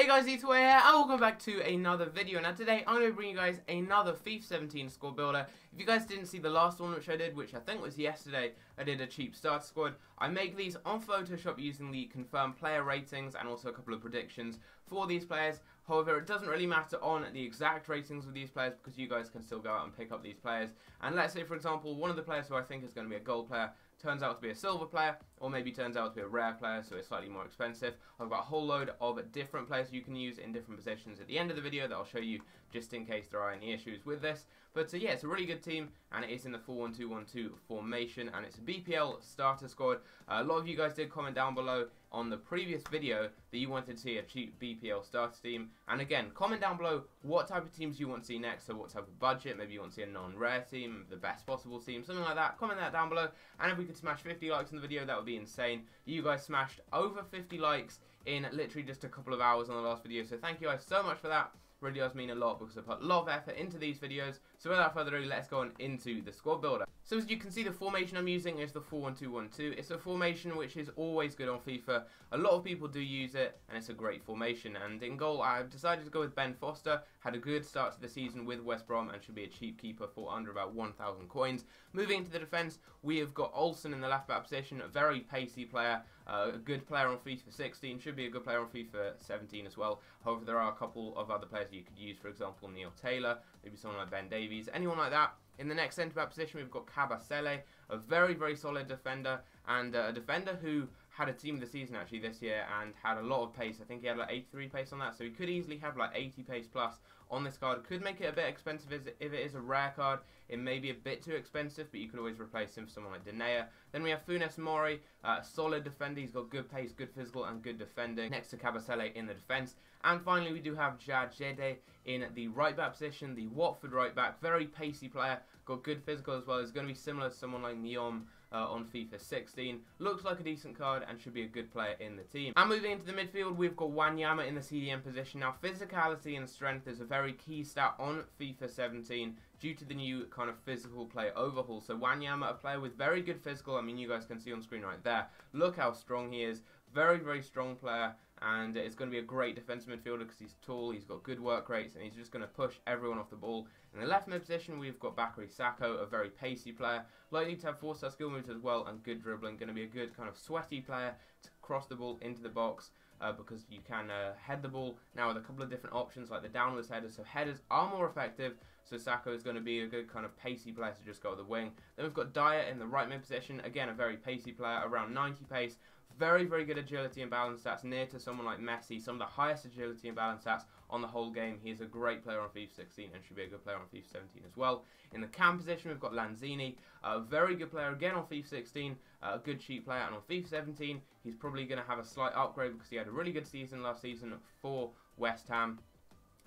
Hey guys, it's Way here, and welcome back to another video. Now today, I'm going to bring you guys another FIFA 17 squad builder. If you guys didn't see the last one which I did, which I think was yesterday, I did a cheap starter squad. I make these on Photoshop using the confirmed player ratings and also a couple of predictions for these players. However, it doesn't really matter on the exact ratings of these players because you guys can still go out and pick up these players. And let's say, for example, one of the players who I think is going to be a gold player turns out to be a silver player, or maybe turns out to be a rare player, so it's slightly more expensive. I've got a whole load of different players you can use in different positions at the end of the video that I'll show you just in case there are any issues with this. But uh, yeah, it's a really good team, and it is in the 4-1-2-1-2 formation, and it's a BPL starter squad. Uh, a lot of you guys did comment down below on the previous video that you wanted to see a cheap BPL starter team. And again, comment down below what type of teams you want to see next, so what type of budget, maybe you want to see a non-rare team, the best possible team, something like that. Comment that down below, and if we could smash 50 likes in the video, that would be insane. You guys smashed over 50 likes in literally just a couple of hours on the last video, so thank you guys so much for that really does mean a lot because I put a lot of effort into these videos. So without further ado, let's go on into the squad builder. So as you can see, the formation I'm using is the 4-1-2-1-2. It's a formation which is always good on FIFA. A lot of people do use it, and it's a great formation. And in goal, I've decided to go with Ben Foster. Had a good start to the season with West Brom and should be a cheap keeper for under about 1,000 coins. Moving into the defence, we have got Olsen in the left back position, a very pacey player, uh, a good player on FIFA 16, should be a good player on FIFA 17 as well. However, there are a couple of other players you could use, for example, Neil Taylor, maybe someone like Ben Davies, anyone like that. In the next centre back position, we've got Kabasele, a very, very solid defender, and uh, a defender who had a team of the season actually this year and had a lot of pace. I think he had like 83 pace on that, so he could easily have like 80 pace plus on this card. Could make it a bit expensive if it is a rare card. It may be a bit too expensive, but you can always replace him for someone like Denayer. Then we have Funes Mori, uh, solid defender. He's got good pace, good physical, and good defending. Next to Kabasele in the defence. And finally, we do have Jad Jede in the right back position, the Watford right back. Very pacey player, got good physical as well. He's going to be similar to someone like Nyom uh, on FIFA 16. Looks like a decent card and should be a good player in the team. And moving into the midfield, we've got Wanyama in the CDM position. Now, physicality and strength is a very key stat on FIFA 17 due to the new kind of physical play overhaul. So Wanyama, a player with very good physical, I mean, you guys can see on screen right there. Look how strong he is. Very, very strong player and it's going to be a great defensive midfielder because he's tall, he's got good work rates, and he's just going to push everyone off the ball. In the left mid position, we've got Bakary Sako, a very pacey player, likely to have four-star skill moves as well, and good dribbling. Going to be a good kind of sweaty player to cross the ball into the box. Uh, because you can uh, head the ball now with a couple of different options like the downwards headers. So headers are more effective. So Sako is going to be a good kind of pacey player to just go to the wing. Then we've got Dyer in the right mid position. Again, a very pacey player, around 90 pace. Very, very good agility and balance stats, near to someone like Messi, some of the highest agility and balance stats on the whole game. He is a great player on FIFA 16 and should be a good player on FIFA 17 as well. In the cam position, we've got Lanzini, a very good player again on FIFA 16, a good cheap player, and on FIFA 17, he's probably going to have a slight upgrade because he had a really good season last season for West Ham.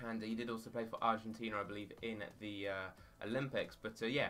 And he did also play for Argentina, I believe, in the uh, Olympics. But uh, yeah,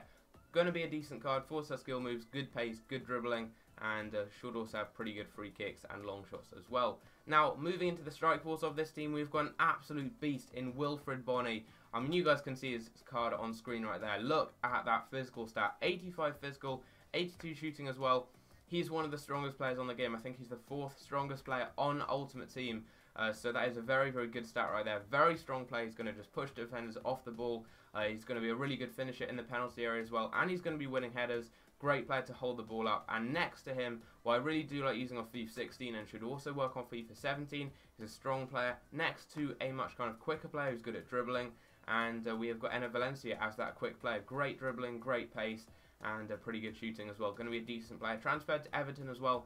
going to be a decent card. Four-star skill moves, good pace, good dribbling, and uh, should also have pretty good free kicks and long shots as well. Now, moving into the strike force of this team, we've got an absolute beast in Wilfried Bony. I mean, you guys can see his card on screen right there. Look at that physical stat. 85 physical, 82 shooting as well. He's one of the strongest players on the game. I think he's the fourth strongest player on Ultimate Team. Uh, so that is a very, very good stat right there. Very strong play. He's going to just push defenders off the ball. Uh, he's going to be a really good finisher in the penalty area as well. And he's going to be winning headers. Great player to hold the ball up. And next to him, what I really do like using on FIFA 16 and should also work on FIFA 17, is a strong player next to a much kind of quicker player who's good at dribbling. And uh, we have got Enner Valencia as that quick player. Great dribbling, great pace, and uh, pretty good shooting as well. Going to be a decent player. Transferred to Everton as well.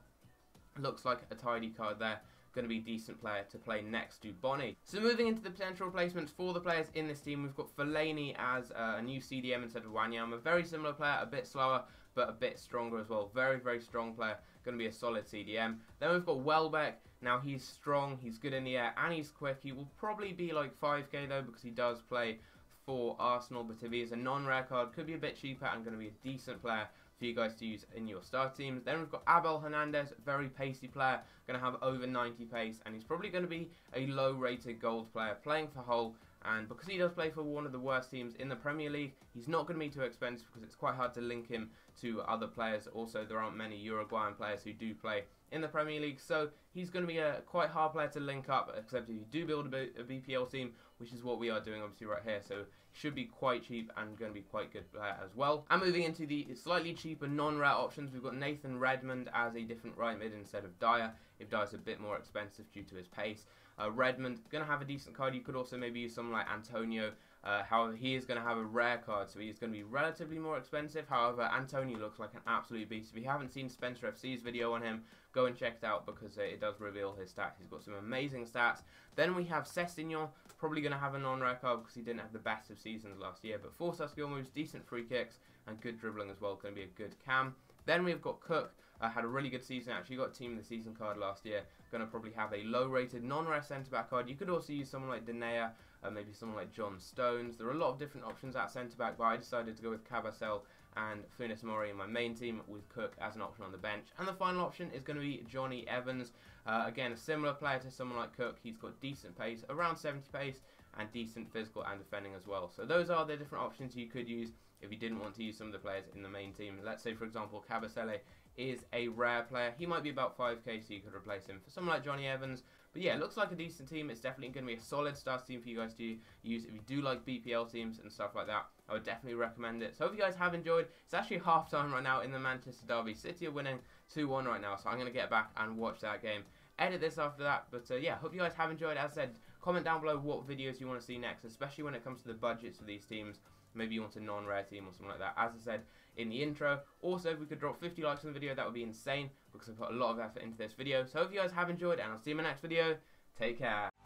Looks like a tidy card there going to be a decent player to play next to Bony. So moving into the potential replacements for the players in this team, we've got Fellaini as uh, a new CDM instead of Wanyama. A very similar player, a bit slower, but a bit stronger as well. Very, very strong player. Going to be a solid CDM. Then we've got Welbeck. Now he's strong, he's good in the air, and he's quick. He will probably be like 5k though because he does play for Arsenal. But if he is a non-rare card, could be a bit cheaper and going to be a decent player for you guys to use in your star teams. Then we've got Abel Hernandez, very pacey player, going to have over 90 pace, and he's probably going to be a low-rated gold player, playing for Hull, and because he does play for one of the worst teams in the Premier League, he's not going to be too expensive because it's quite hard to link him to other players. Also, there aren't many Uruguayan players who do play in the Premier League, so he's going to be a quite hard player to link up, except if you do build a, a BPL team, which is what we are doing obviously right here, so should be quite cheap and going to be quite good player as well. And moving into the slightly cheaper non-rare options, we've got Nathan Redmond as a different right mid instead of Dyer, if Dyer's a bit more expensive due to his pace. Uh, Redmond, going to have a decent card, you could also maybe use someone like Antonio, uh, however, he is going to have a rare card, so he's going to be relatively more expensive. However, Antonio looks like an absolute beast. If you haven't seen Spencer FC's video on him, go and check it out because it does reveal his stats. He's got some amazing stats. Then we have Sessegnon, probably going to have a non-rare card because he didn't have the best of seasons last year. But four-star skill moves, decent free kicks, and good dribbling as well. Going to be a good cam. Then we've got Cook. Uh, had a really good season. Actually got team of the season card last year. Going to probably have a low-rated non-rare centre-back card. You could also use someone like Denayer, uh, maybe someone like John Stones. There are a lot of different options at centre-back, but I decided to go with Kabasele and Funes Mori in my main team with Cook as an option on the bench. And the final option is going to be Johnny Evans. Uh, again, a similar player to someone like Cook. He's got decent pace, around 70 pace, and decent physical and defending as well. So those are the different options you could use if you didn't want to use some of the players in the main team. Let's say, for example, Kabasele is a rare player. He might be about 5k, so you could replace him for someone like Johnny Evans. But yeah, looks like a decent team. It's definitely going to be a solid start team for you guys to use. If you do like BPL teams and stuff like that, I would definitely recommend it. So hope you guys have enjoyed. It's actually half time right now in the Manchester Derby. City are winning 2-1 right now, so I'm going to get back and watch that game. Edit this after that, but uh, yeah, hope you guys have enjoyed. As I said, comment down below what videos you want to see next, especially when it comes to the budgets of these teams. Maybe you want a non-rare team or something like that. As I said in the intro. Also, if we could drop 50 likes on the video, that would be insane because I put a lot of effort into this video. So, hope you guys have enjoyed, and I'll see you in my next video. Take care.